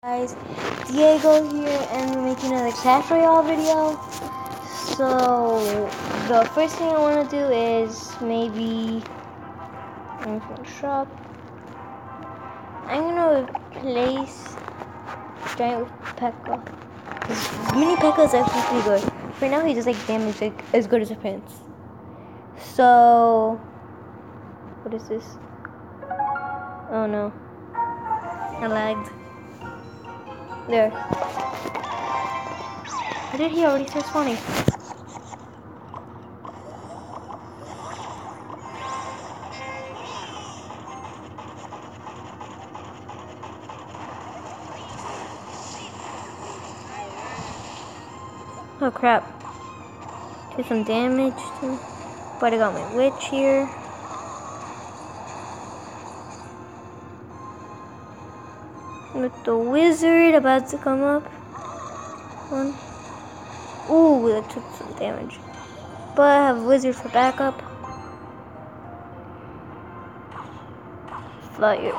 guys, Diego here and we're making another Clash Royale video. So, the first thing I want to do is maybe, I'm the shop, I'm to replace Giant with P.E.K.K.A. Because Mini P.E.K.K.A is actually pretty good. For now he does like damage like, as good as a Prince. So, what is this? Oh no, I lagged. There. How did he already start spawning? Oh crap. Do some damage to But I got my witch here. With the wizard about to come up. One. Ooh, that took some damage. But I have wizard for backup. Fire.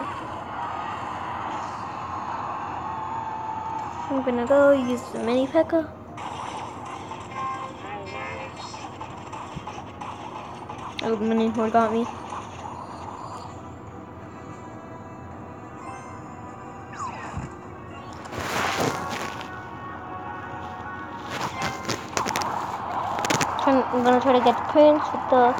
I'm gonna go use the mini P.E.K.K.A. Oh, mini horde got me. I'm gonna try to get the Prince with the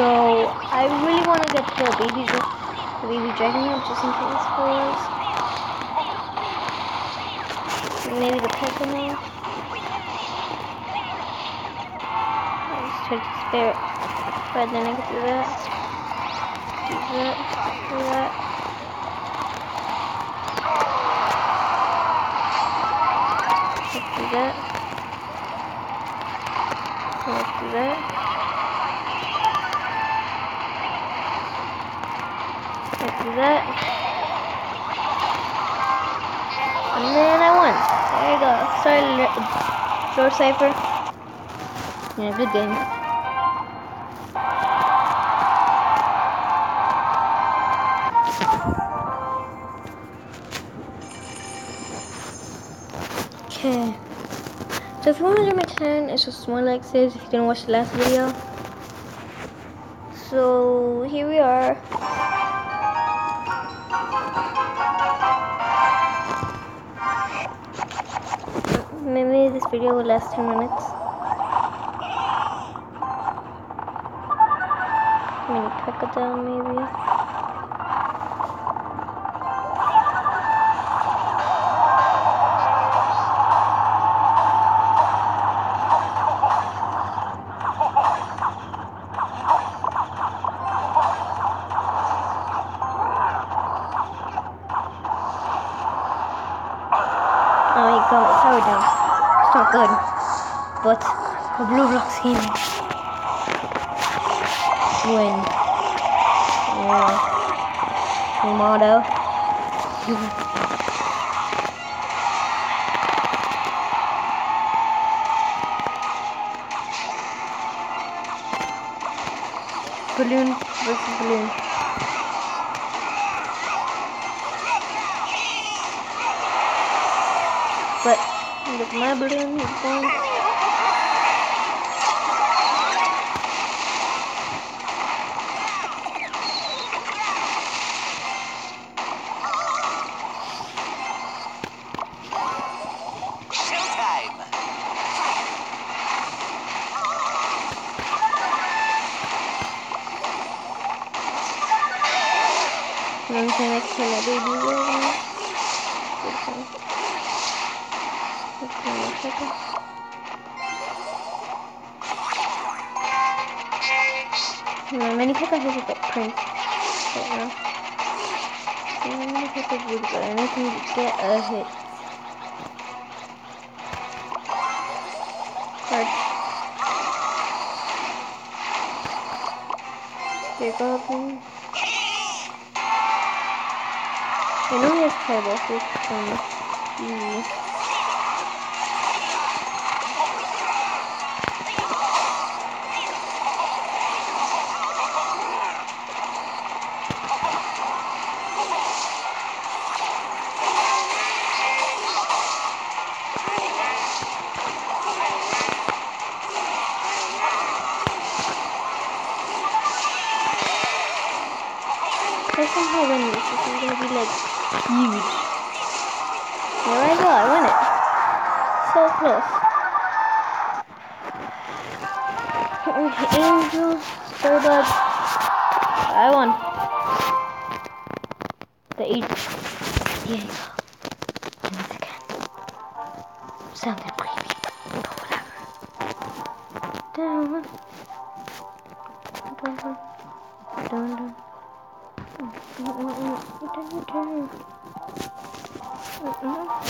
So I really want to get the baby the baby dragon here just in case for us. Maybe the Pokemon. Just tried to spare. But then I can do that. Do that. Do that. Let's do that. Let's do that. That. And then I won. There you go. Sorry, short cipher. Yeah, good game. Okay. So if you want to my channel, it's just more like this if you didn't watch the last video. So here we are. Maybe this video will last 10 minutes. It down, maybe. Oh, you got my tower down. It's not good. But the blue blocks him. Win. Yeah. Motto. balloon versus balloon. But with my balloon is! And I'm next to my baby Um, many papers have a bit right now. Many papers would go and I can get a hit. Hard. Here goblin. I know he has terrible food from E. like huge. There I go, I won it. So close. Angels, Starbud. I won. The eight. Do this again. Sounded creepy, but whatever. Down. Down. Down. Down. Mm-mm. Mm-mm.